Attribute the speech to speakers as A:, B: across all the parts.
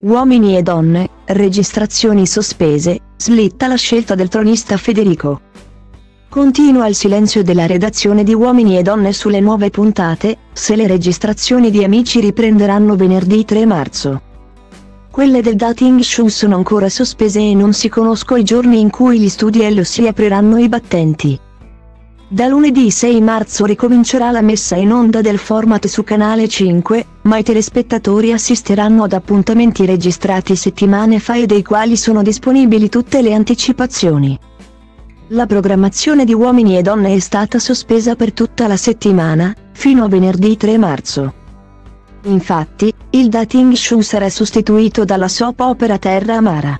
A: Uomini e donne, registrazioni sospese, slitta la scelta del tronista Federico. Continua il silenzio della redazione di Uomini e Donne sulle nuove puntate, se le registrazioni di Amici riprenderanno venerdì 3 marzo. Quelle del dating show sono ancora sospese e non si conoscono i giorni in cui gli studi e si apriranno i battenti. Da lunedì 6 marzo ricomincerà la messa in onda del format su Canale 5, ma i telespettatori assisteranno ad appuntamenti registrati settimane fa e dei quali sono disponibili tutte le anticipazioni. La programmazione di Uomini e Donne è stata sospesa per tutta la settimana, fino a venerdì 3 marzo. Infatti, il dating show sarà sostituito dalla soap opera Terra Amara.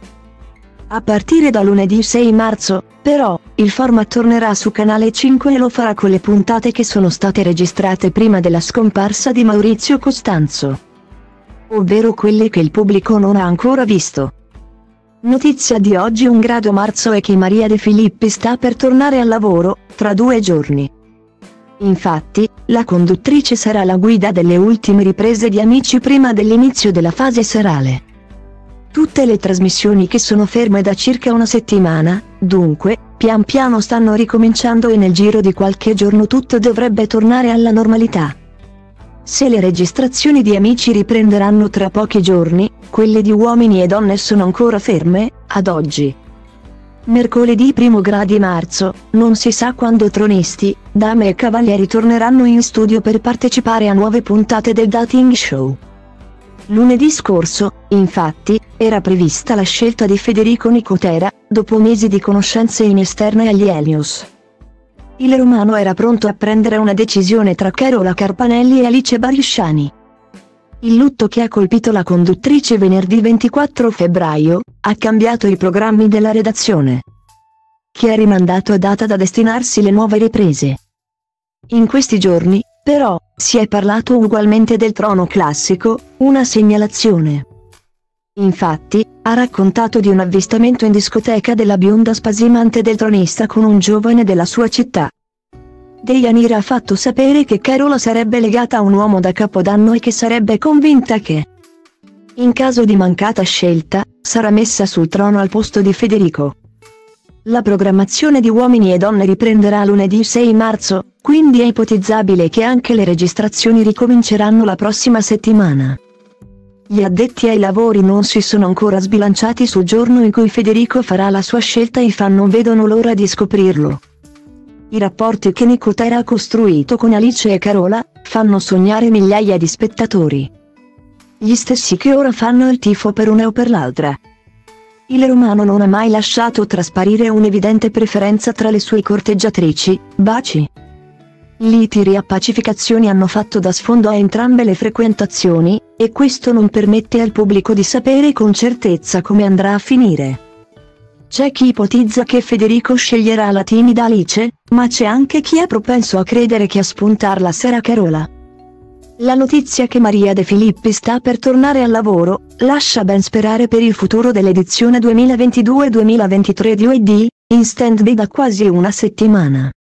A: A partire da lunedì 6 marzo, però, il format tornerà su Canale 5 e lo farà con le puntate che sono state registrate prima della scomparsa di Maurizio Costanzo. Ovvero quelle che il pubblico non ha ancora visto. Notizia di oggi 1 grado marzo è che Maria De Filippi sta per tornare al lavoro, tra due giorni. Infatti, la conduttrice sarà la guida delle ultime riprese di Amici prima dell'inizio della fase serale. Tutte le trasmissioni che sono ferme da circa una settimana, dunque, pian piano stanno ricominciando e nel giro di qualche giorno tutto dovrebbe tornare alla normalità. Se le registrazioni di Amici riprenderanno tra pochi giorni, quelle di uomini e donne sono ancora ferme, ad oggi. Mercoledì 1 gradi marzo, non si sa quando tronisti, dame e cavalieri torneranno in studio per partecipare a nuove puntate del dating show. Lunedì scorso, infatti, era prevista la scelta di Federico Nicotera, dopo mesi di conoscenze in esterne agli Helios. Il romano era pronto a prendere una decisione tra Carola Carpanelli e Alice Barisciani. Il lutto che ha colpito la conduttrice venerdì 24 febbraio, ha cambiato i programmi della redazione. Che ha rimandato a data da destinarsi le nuove riprese. In questi giorni, però, si è parlato ugualmente del trono classico, una segnalazione. Infatti, ha raccontato di un avvistamento in discoteca della bionda spasimante del tronista con un giovane della sua città. Deianira ha fatto sapere che Carola sarebbe legata a un uomo da capodanno e che sarebbe convinta che, in caso di mancata scelta, sarà messa sul trono al posto di Federico. La programmazione di Uomini e Donne riprenderà lunedì 6 marzo, quindi è ipotizzabile che anche le registrazioni ricominceranno la prossima settimana. Gli addetti ai lavori non si sono ancora sbilanciati sul giorno in cui Federico farà la sua scelta e i fan non vedono l'ora di scoprirlo. I rapporti che Nicotera ha costruito con Alice e Carola, fanno sognare migliaia di spettatori. Gli stessi che ora fanno il tifo per una o per l'altra. Il romano non ha mai lasciato trasparire un'evidente preferenza tra le sue corteggiatrici, baci. Liti e appacificazioni hanno fatto da sfondo a entrambe le frequentazioni, e questo non permette al pubblico di sapere con certezza come andrà a finire. C'è chi ipotizza che Federico sceglierà la timida Alice, ma c'è anche chi è propenso a credere che a spuntarla sarà Carola. La notizia che Maria De Filippi sta per tornare al lavoro, lascia ben sperare per il futuro dell'edizione 2022-2023 di OED, in stand-by da quasi una settimana.